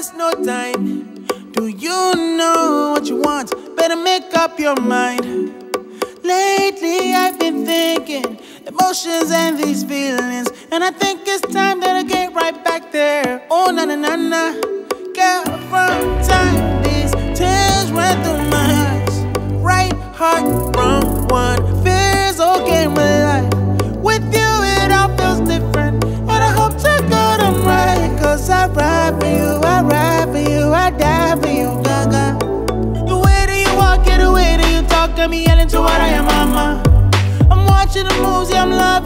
waste no time. Do you know what you want? Better make up your mind. Lately, I've been thinking emotions and these feelings, and I think it's time that I get right back there. Oh, na na na na, girl, from time, these tears run through my eyes, right heart. I ride for you, I ride for you, I die for you, Gaga. The way that you walk, yeah, the way that you talk, got me yelling to what I am, mama. I'm watching the moves, yeah, I'm loving.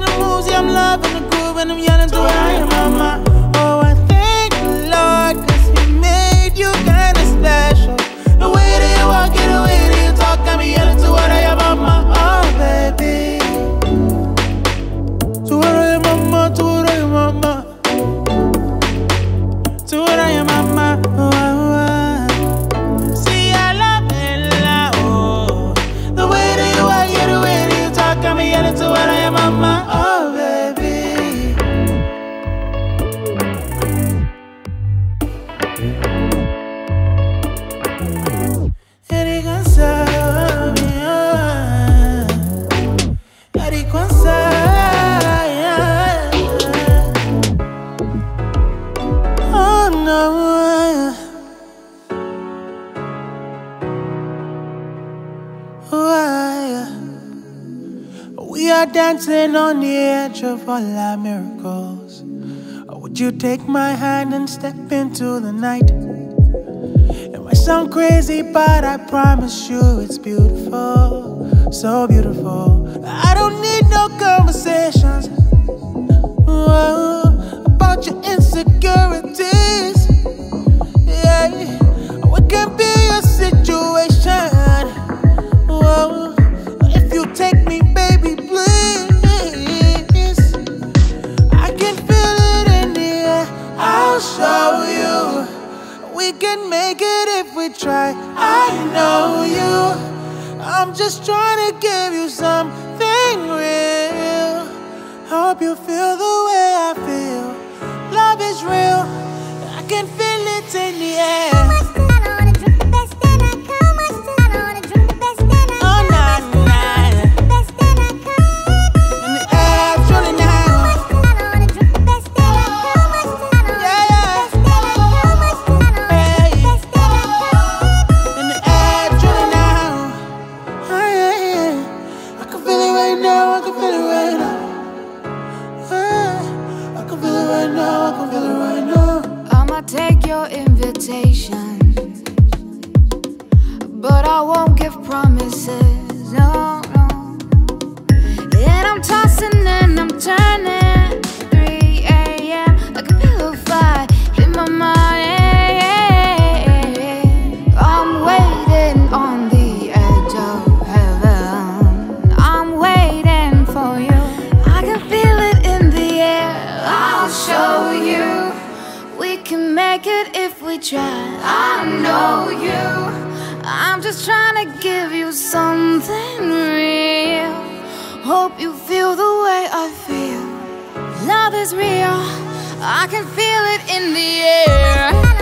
to the moon. dancing on the edge of all our miracles? Or would you take my hand and step into the night? It might sound crazy, but I promise you it's beautiful, so beautiful. I don't need no conversations Whoa, about your insecurities. We can make it if we try. I know you. I'm just trying to give you something real. Hope you feel the way I feel. Love is real. I can feel it in the air. Trying to give you something real. Hope you feel the way I feel. Love is real. I can feel it in the air.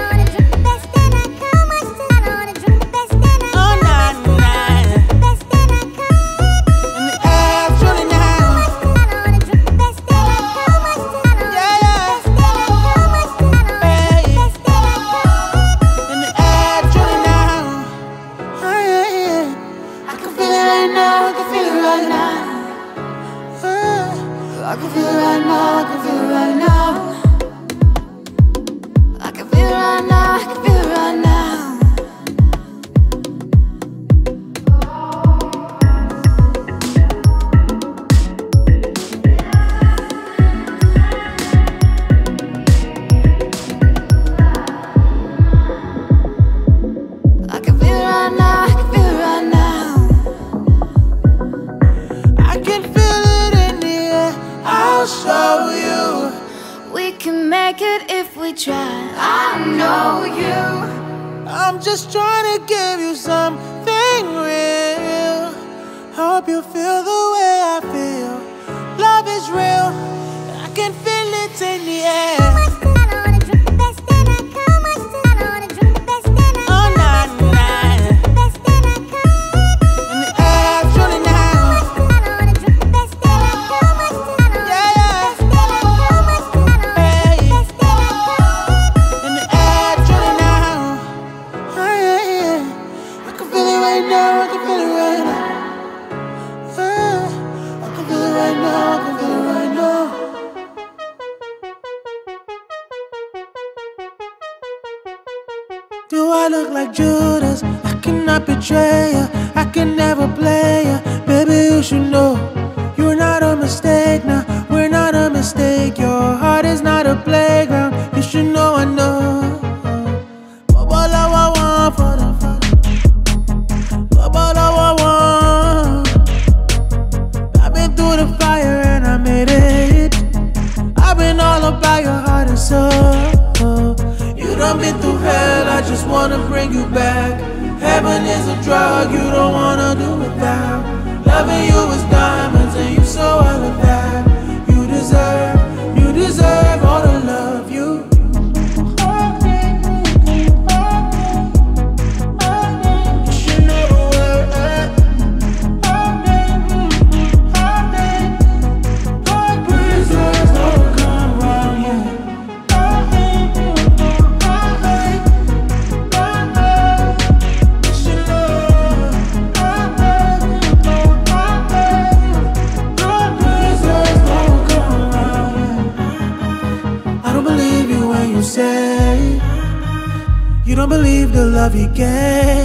began.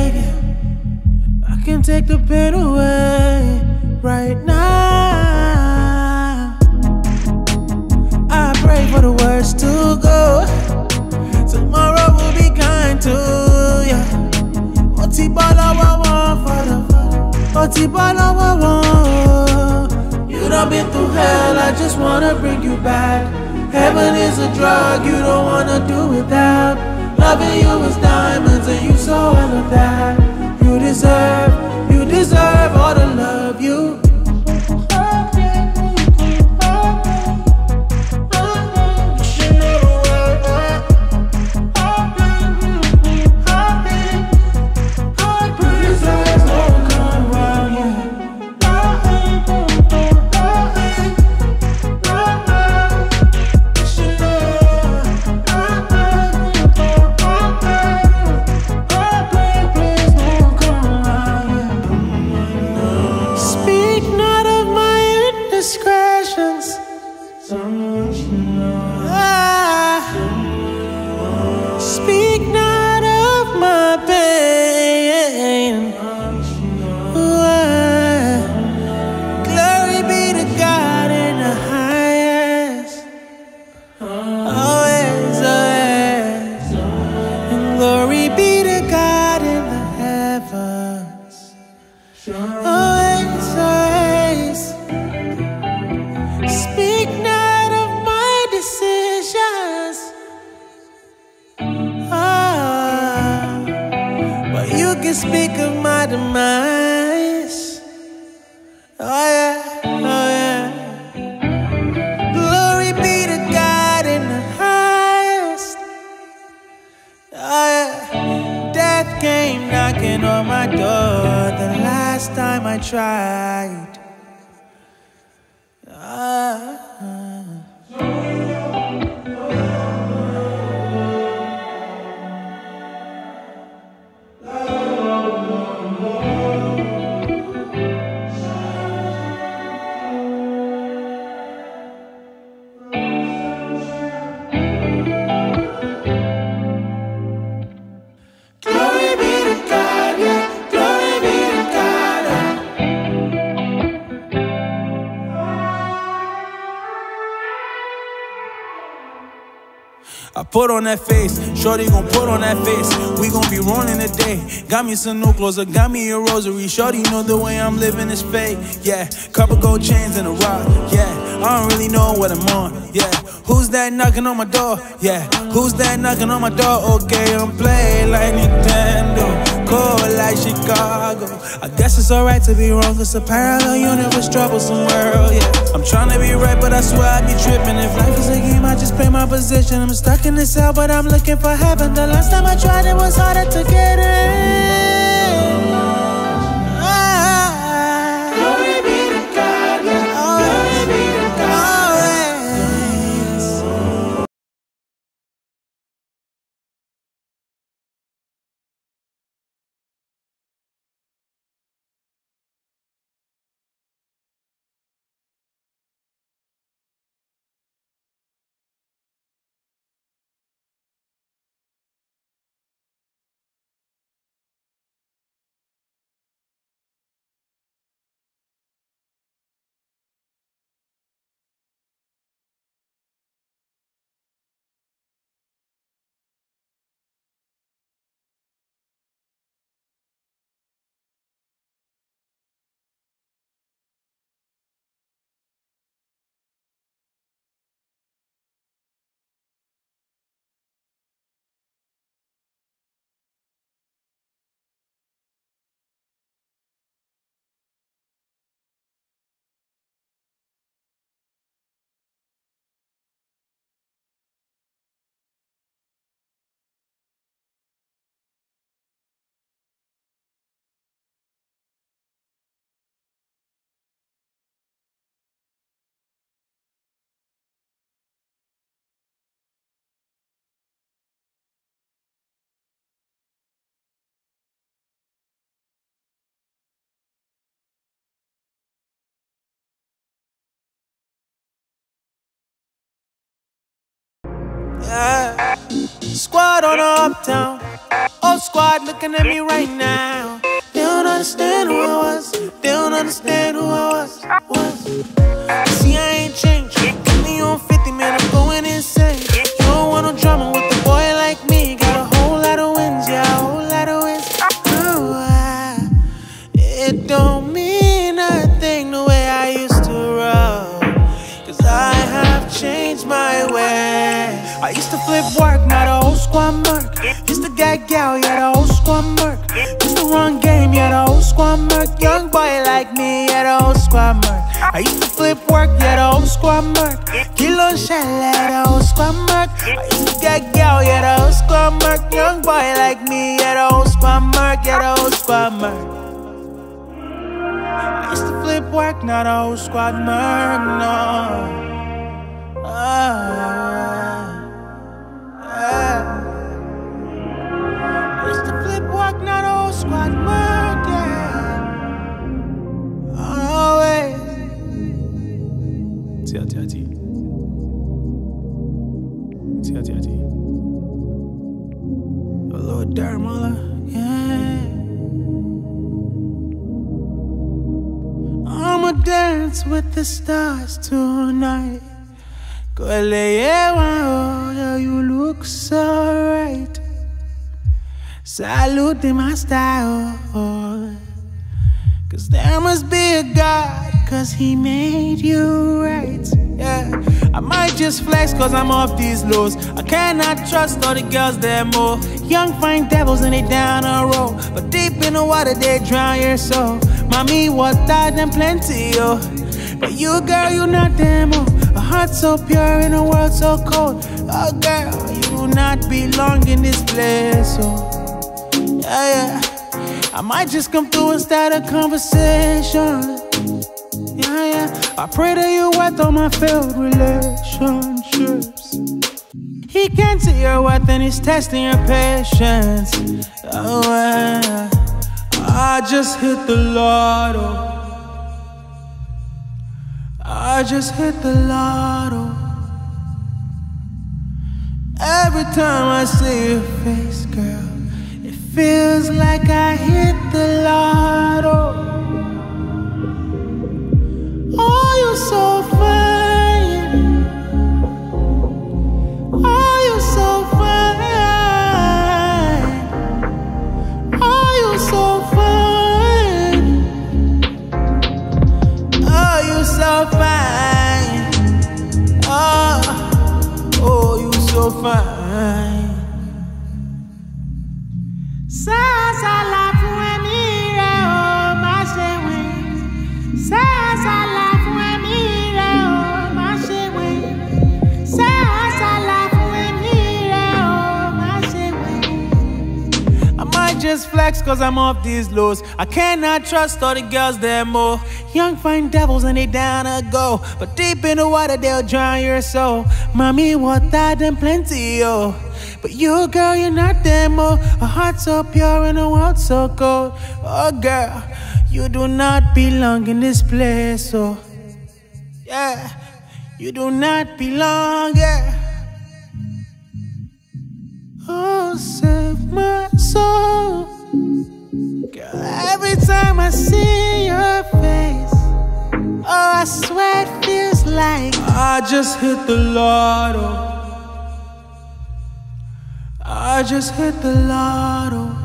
Put on that face, Shorty gon' put on that face. We gon' be rolling today. Got me some new clothes, I got me a rosary. Shorty know the way I'm living is fake. Yeah, couple gold chains and a rock. Yeah, I don't really know what I'm on. Yeah, who's that knocking on my door? Yeah, who's that knocking on my door? Okay, I'm playing like Nintendo, cold like Chicago. Guess it's alright to be wrong, cause a parallel universe troublesome world. Yeah, I'm trying to be right, but I swear I be tripping. If life is a game, I just play my position. I'm stuck in this cell, but I'm looking for heaven. The last time I tried, it was harder to get in. Yeah. Squad on the uptown. Old squad looking at me right now. They don't understand who I was. They don't understand who I was. was. See, I ain't changed. Gal, yeah, the whole squad murk. Used to run game, yeah, the whole squad murk. Young boy like me, yeah, the whole squad murk. I used to flip work, yeah, the whole squad murk. Kilo shell, yeah, the whole squad murk. I used to get gal, yeah, the whole squad murk. Young boy like me, yeah, the whole squad murk, yeah, the whole squad murk. I used to flip work, not a whole squad murk, no. Ah, not a whole squad murk, yeah. Always. Tia, tia, tia. Tia, tia, tia. A little Dermala, yeah. I'ma dance with the stars tonight. Yeah, you look so right. Salute my style. Cause there must be a God, cause he made you right. Yeah, I might just flex cause I'm off these lows. I cannot trust all the girls, they're more. Young fine devils and they down a road. But deep in the water, they drown your soul. Mommy, water them plenty, yo. But you, girl, you not them, oh. A heart so pure in a world so cold. Oh, girl, you do not belong in this place, oh. Yeah. I might just come through and start a conversation. Yeah, yeah. I pray that you worth all my failed relationships. He can't see your worth and he's testing your patience. Oh, yeah. I just hit the lotto. I just hit the lotto. Every time I see your face, girl, feels like I hit the lotto. Flex cause I'm off these lows. I cannot trust all the girls there more. Oh. Young fine devils and they down to go. But deep in the water they'll drown your soul. Mommy, water them plenty, yo. But you, girl, you're not them more. A heart so pure and a world so cold. Oh, girl, you do not belong in this place, oh. Yeah, you do not belong, yeah. Oh, save my soul. Time I see your face, oh, I swear it feels like I just hit the lotto. I just hit the lotto.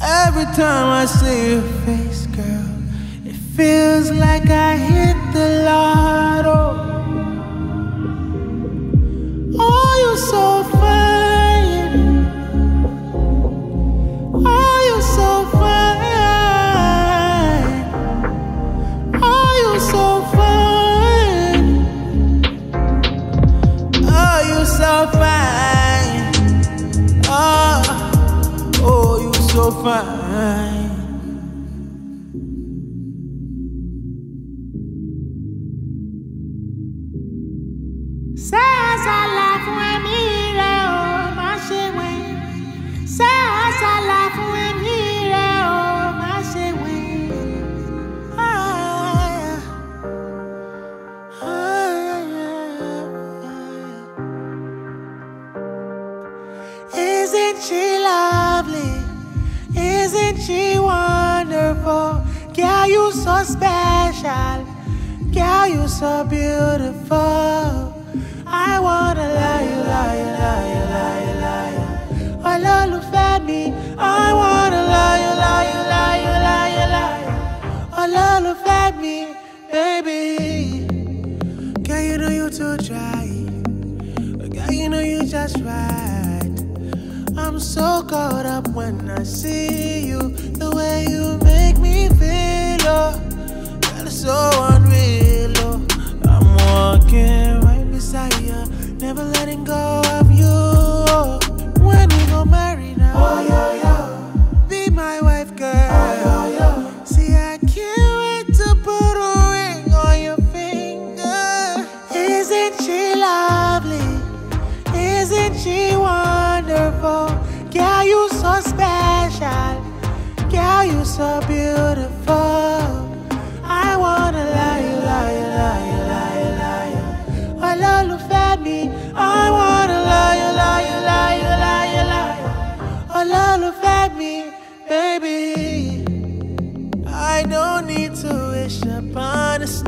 Every time I see your face, girl, it feels like I hit the lotto. Oh, you're so you're special. Girl, you so beautiful. I wanna lie, lie, lie, lie, lie. you. Olólùfẹ́ mi, I wanna lie, lie, lie, lie, lie. Olólùfẹ́ mi, baby. Girl, you know you too dry. Girl, you know you just right. I'm so caught up when I see you. The way you make me feel, oh. So unreal, oh. I'm walking right beside you, never letting go of you. oh. When we gon' marry now? Oh, yo, yo. Be my wife, girl. Oh, yo, yo. See, I can't wait to put a ring on your finger. Isn't she lovely? Isn't she wonderful? Girl, you so special. Girl, you so beautiful.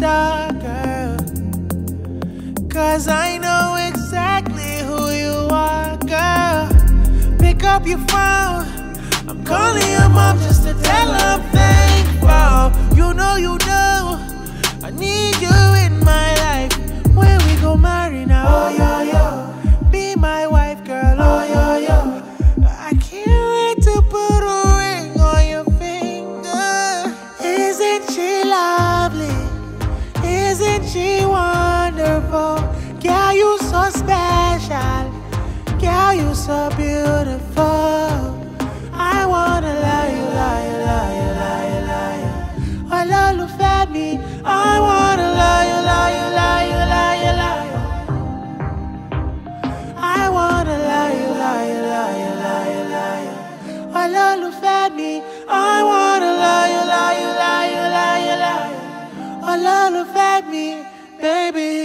Girl. Cause I know exactly who you are, girl. Pick up your phone. I'm calling your mom just to tell her I'm thankful. You know, you know, I need you in my life. When we go marry now, oh, yo, yo. So beautiful. I wanna lie, lie, lie, you, lie, you, lie. you. Olólùfẹ́ mi, I wanna lie, lie, lie, lie, lie. I wanna lie, lie, lie, you, lie, you, lie. you. Olólùfẹ́ mi, I wanna lie, lie, lie, you, lie, you, lie. you. Olólùfẹ́ mi, baby.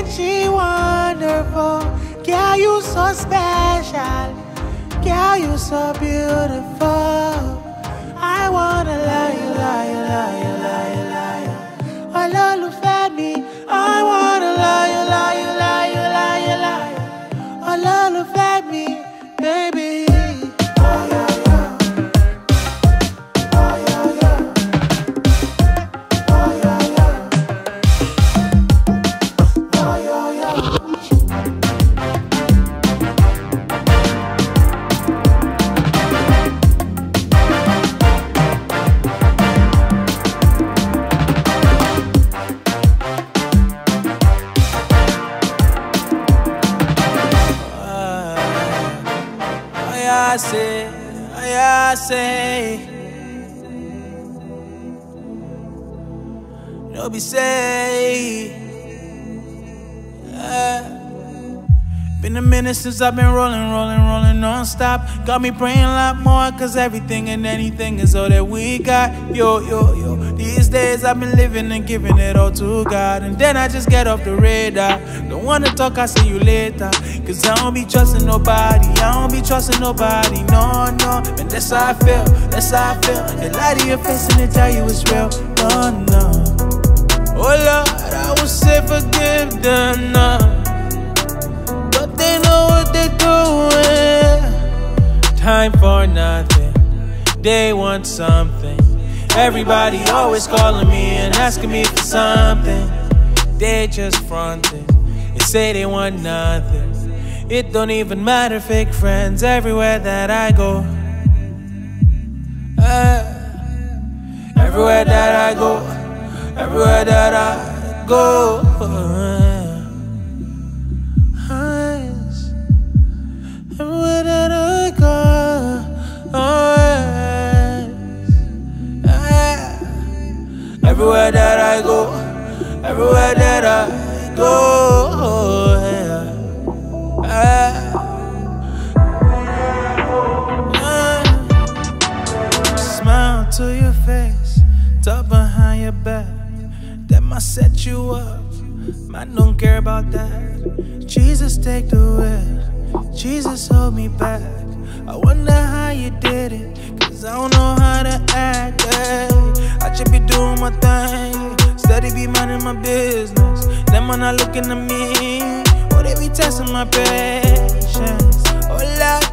Isn't she wonderful? Girl, you so special. Girl, you so beautiful. I wanna lie, you, lie, you, lie, you, Since I've been rolling, rolling, rolling non-stop. Got me praying a lot more cause everything and anything is all that we got. Yo, yo, yo These days I've been living and giving it all to God. And then I just get off the radar. Don't wanna talk, I'll see you later. Cause I don't be trusting nobody I don't be trusting nobody, no, no. And that's how I feel, that's how I feel. They lie to your face and they tell you it's real, no, no. Oh Lord, I would say forgive them, no they know what they're doing. Time for nothing, they want something. Everybody always calling me and asking me for something. They just fronting and say they want nothing. It don't even matter, fake friends everywhere that I go. Uh, everywhere that I go, everywhere that I go. Everywhere that I go, everywhere that I go. Yeah. Ah. Ah. Smile to your face, talk behind your back. That might set you up. Man, don't care about that. Jesus, take the wheel. Jesus, hold me back. I wonder how you did it. Cause I don't know how to act. Yeah. Be minding my business. Them man not looking at me. Or they be testing my patience. Oh, Lord,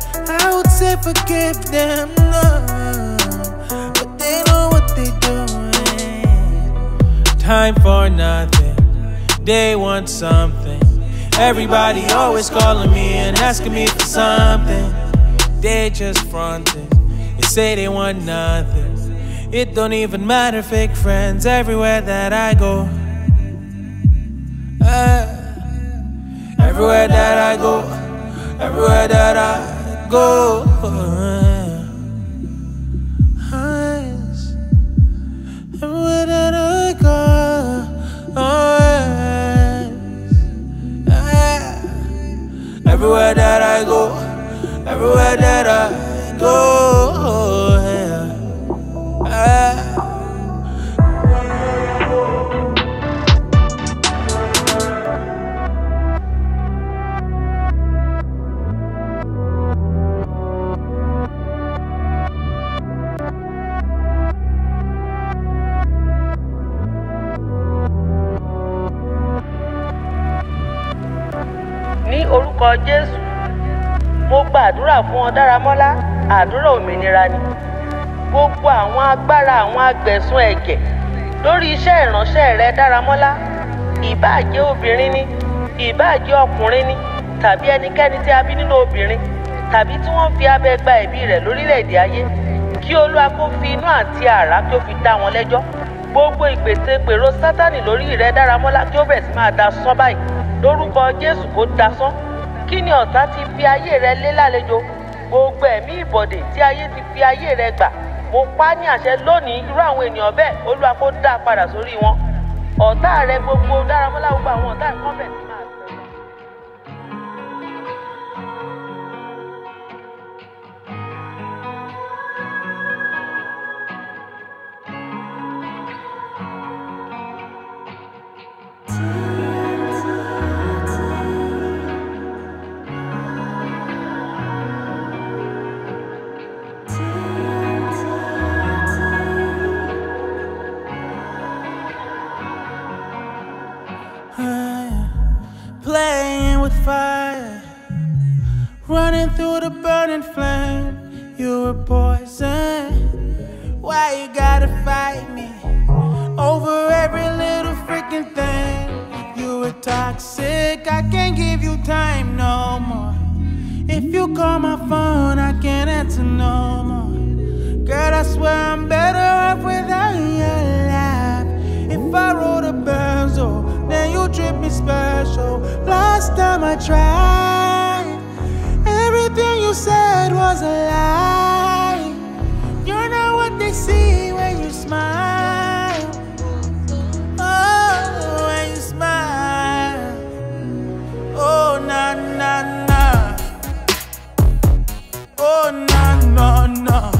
I would say forgive them. No. But they know what they doing. Time for nothing. They want something. Everybody always calling me and asking me for something. They just fronting They say they want nothing. It don't even matter, fake friends everywhere that I go. Ah, everywhere that I go, everywhere that I go. Everywhere that I go. Everywhere that I go, everywhere that I go. Orúkọ jésù mo gbàdúrà fún ọ dáramọ́lá. Àdúrà òmìnira ni gbogbo àwọn agbára àwọn agbẹ̀sùn ẹ̀jẹ̀ lórí iṣẹ́ ìránṣẹ́ rẹ dáramọ́lá. Ìbáà jẹ́ obìnrin ni ìbáà jẹ́ ọkùnrin ni tàbí ẹnikẹ́ni tí a bí nínú obìnrin tàbí tí wọ́n fi abẹ gba ẹ̀bí rẹ̀ lórílẹ̀‐èdè ayé kí olúwa fi iná àti àrá kí ó fi dá wọn lẹ́jọ́. Gbogbo ìpèsè pèrò sátánì lórí rẹ dáramọ́lá kí ó bẹ̀ sí máa da sán báyìí. Lórúkọ jésù kó da sán kí ni ọ̀tá ti fi ayé rẹ lé lálejò? Gbogbo ẹ̀mí ìbọ̀dè tí ayé ti fi ayé rẹ gbà mo pa á ní àṣẹ lónìí irú àwọn ènìyàn bẹ́ẹ̀ olúwa kó dá a padà sórí wọn. Ọ̀tá rẹ gbogbo dáramọ́lá gbogbo àwọn ọ̀tá rẹ kọ́ burning flame. You were poison. Why you gotta fight me over every little freaking thing? You were toxic. I can't give you time no more. If you call my phone, I can't answer no more. Girl, I swear I'm better off without your laugh. If I wrote a benzo, then you treat me special. Last time I tried, everything you said was a lie. You're not what they see when you smile. Oh, when you smile. Oh, na na na. Oh, na na na.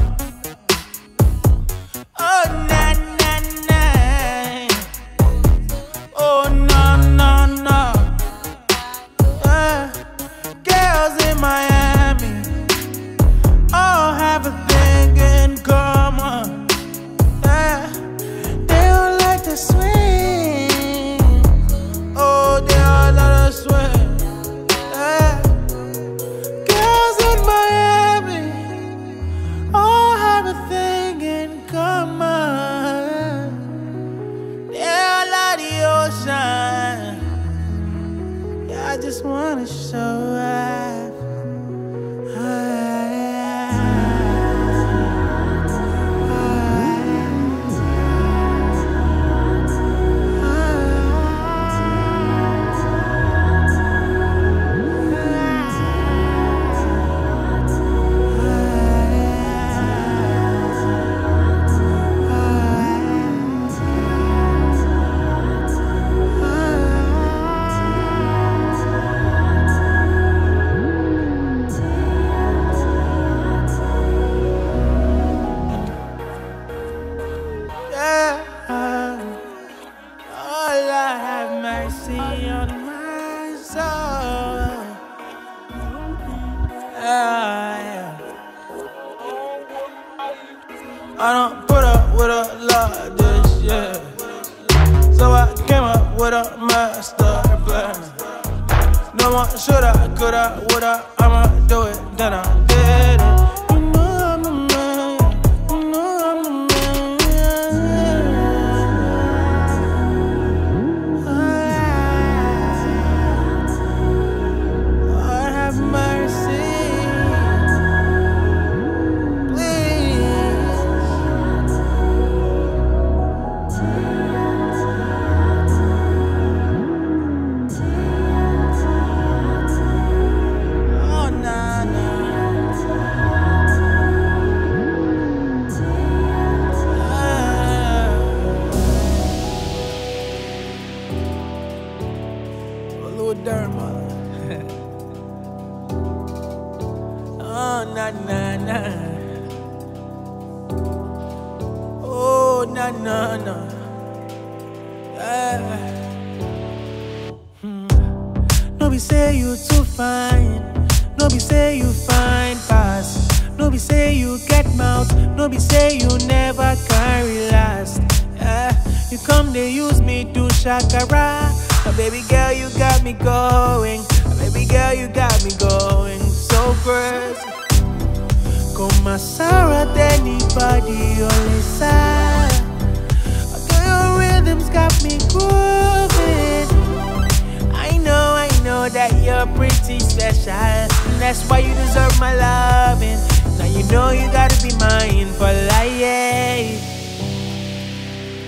Know you gotta be mine for life.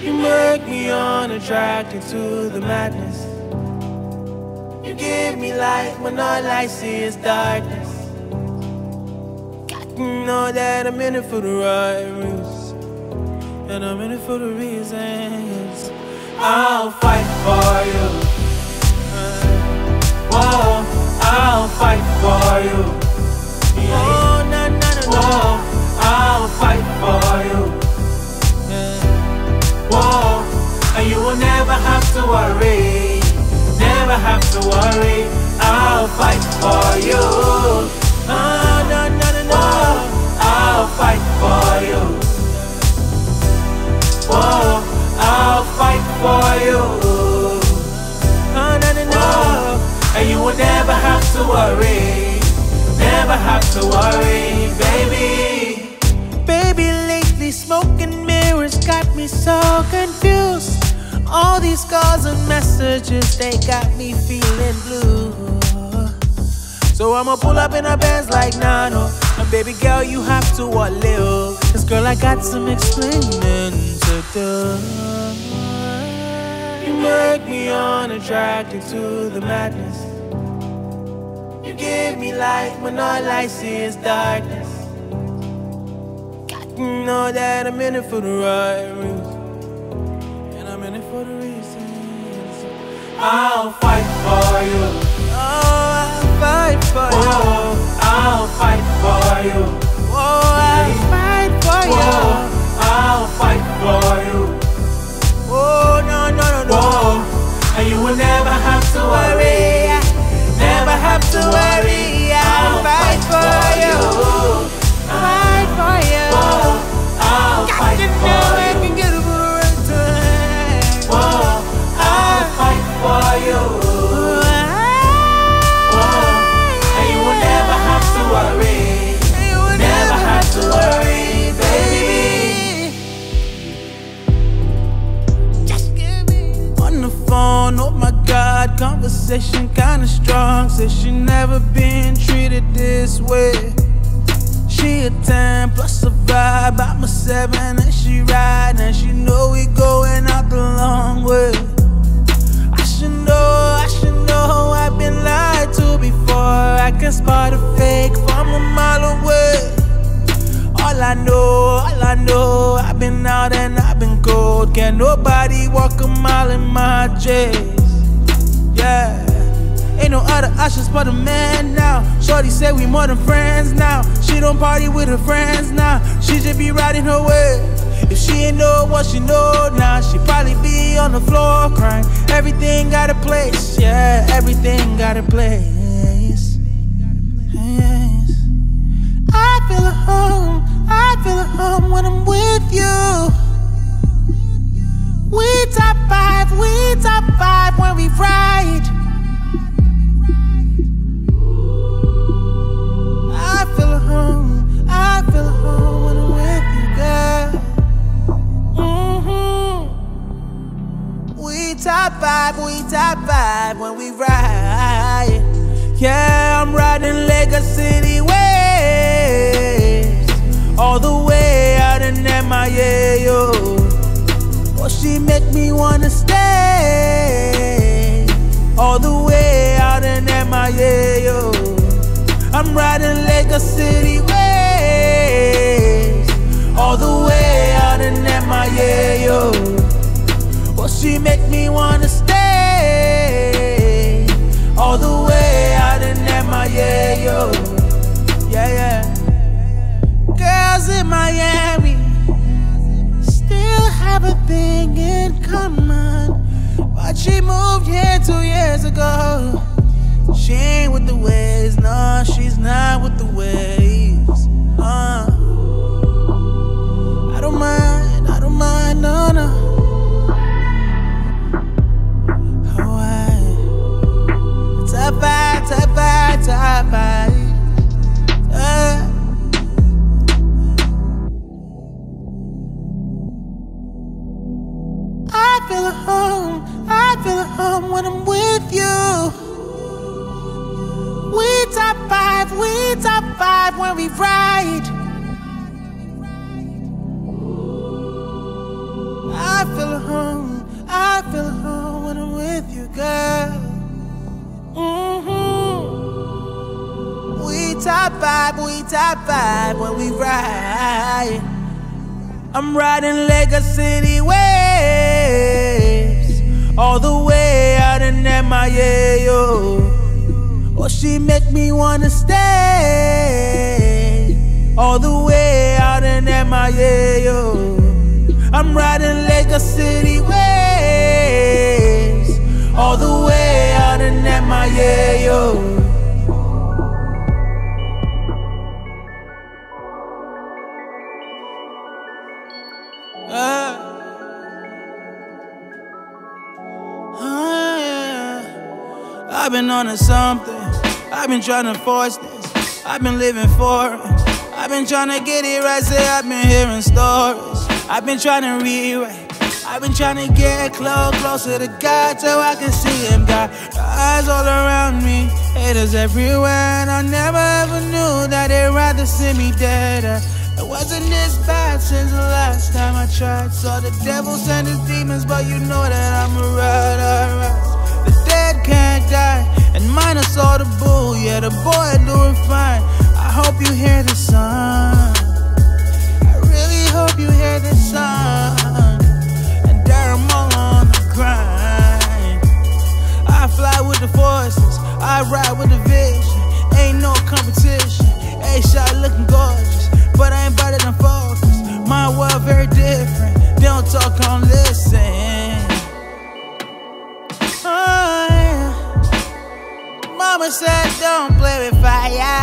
You make me unattracted to the madness. You give me light when all I see is darkness. Got to know that I'm in it for the right reasons. And I'm in it for the reasons. I'll fight for you. Whoa, I'll fight for you. Oh, I'll fight for you. And you will never have to worry. Never have to worry. I'll fight for you. Ah, no. I'll fight for you. I'll fight for you. Ah, no. And you will never have to worry. Never have to worry, baby. Baby, lately smoking mirrors got me so confused. All these calls and messages, they got me feeling blue. So I'ma pull up in a Benz like Nano. And baby girl, you have to what little. Cause girl, I got some explaining to do. You make me unattracted to the madness. You give me light when all I see is darkness. Got to know that I'm in it for the right reasons. And I'm in it for the reasons. I'll fight for you. Oh, I'll fight for you. I'll fight for you. Oh, I'll fight for you. I'll fight for you. Oh, no, no, no, no. And you will never have to worry. Have to worry. I'll fight for you. Fight for you. I'll fight for you. Conversation kinda strong. Says she never been treated this way. She a 10 plus a vibe. I'm a 7 and she ride. And she know we going out the long way. I should know, I should know I've been lied to before. I can spot a fake from a mile away. All I know, all I know, I've been out and I've been cold. Can nobody walk a mile in my J's? Ain't no other options but a man now. Shorty said we more than friends now. She don't party with her friends now. She just be riding her way. If she ain't know what she know now, she probably be on the floor crying. Everything got a place, yeah, everything got a place. Yes. I feel at home, I feel at home when I'm with you. We top five, we top five when we ride. I feel home when I'm with you, girl. hmm We top five, we top five when we ride. Yeah, I'm riding City ways, all the way out in MIA. Oh, she make me wanna stay all the way I'm riding Lagos City ways all the way out in MIA, yo. Oh, she make me wanna stay all the way out in MIA, yo. Yeah, yeah. Girls in Miami still have a thing in common. But she moved here two years ago. We ride. I feel home, I feel home when I'm with you, girl. hmm We top five, we top five when we ride. I'm riding Lagos City waves all the way out in MIA, yo. Oh, she make me wanna stay all the way out in MIA, yo. I'm riding Lagos City waves all the way out in MIA, yo. Uh, uh. I've been on to something. I've been trying to force this. I've been living for it. I've been trying to get it right. Say I've been hearing stories. I've been trying to rewrite. I've been trying to get close, closer to God so I can see Him. Got eyes all around me, haters everywhere, and I never ever knew that they'd rather see me dead. Uh, It wasn't this bad since the last time I tried. Saw the devil send his demons, but you know that I'm a ride, alright. The dead can't die, and minus all the bull. Yeah, the boy doing fine. I hope you hear the song. I really hope you hear the song. And there I'm all on the grind. I fly with the forces, I ride with the vision. Ain't no competition. A shot looking gorgeous, but I ain't better than focus. My world very different. They don't talk, don't listen. Oh, yeah. Mama said, don't play with fire.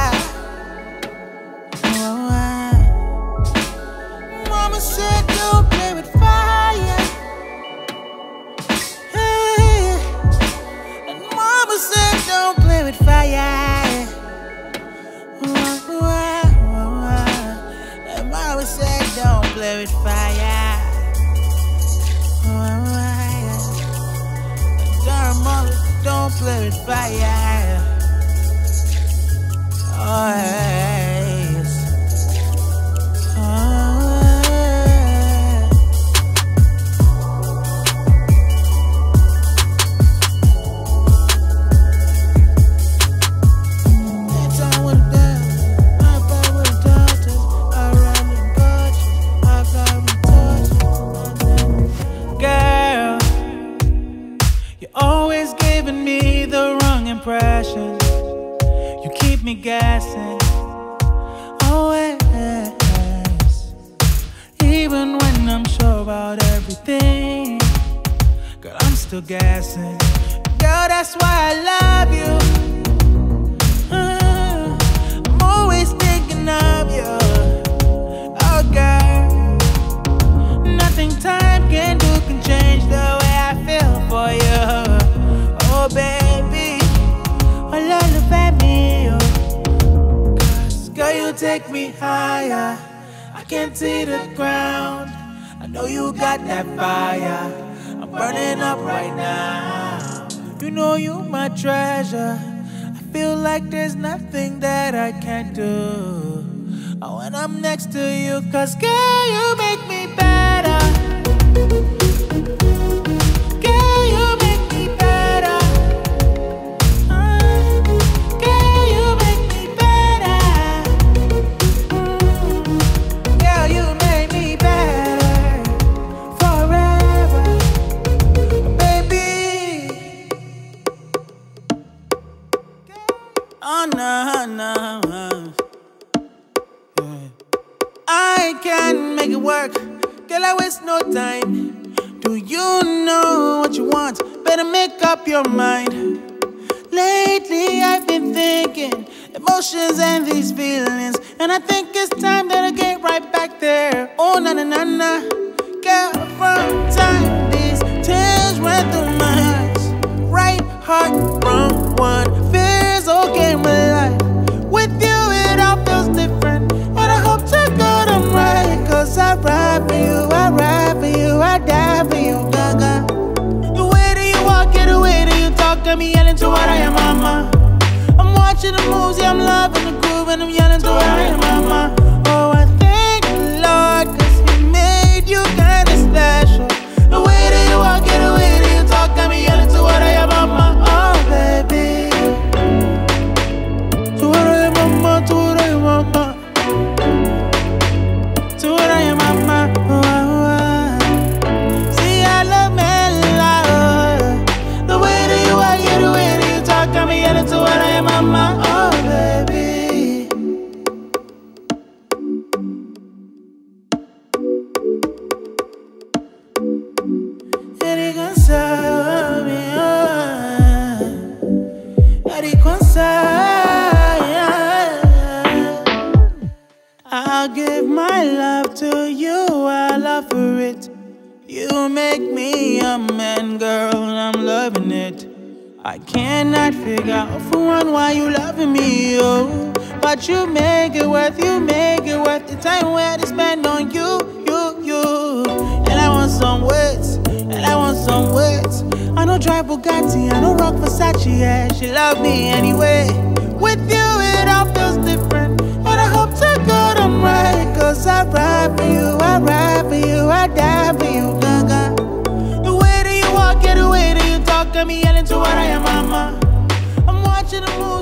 And Mama said, don't play with fire. Yeah. Don't play with fire. Oh, yes. Guessing. Oh, yes. Even when I'm sure about everything, girl, I'm still guessing. Girl, that's why I love you. Take me higher. I can't see the ground. I know you got that fire. I'm burning up right now. You know you my treasure. I feel like there's nothing that I can't do. Oh, when I'm next to you, cause girl, you make time. Do you know what you want? Better make up your mind. Lately, I've been thinking emotions and these feelings. And I think it's time that I get right back there. Oh, na na na na. Girl, from time, these tears went through my eyes. Right heart, wrong one. Fears okay in my life. With you, it all feels different. And I hope to God I'm right. Cause I ride for you, I ride got me yelling to what I am, mama. I'm watching the moves, yeah, I'm loving the groove, and I'm yelling to what I am, mama. You make me a man, girl, I'm loving it. I cannot figure out for one why you loving me, oh. But you make it worth, you make it worth the time we had to spend on you, you, you. And I want some words, and I want some words. I don't drive Bugatti, I don't rock Versace, yeah. She love me anyway. With you, it all feels different. And I hope to God I'm right, cause I ride for you, I ride for you, I die for you, talk, got me yelling to what I am, mama. I'm watching the loving.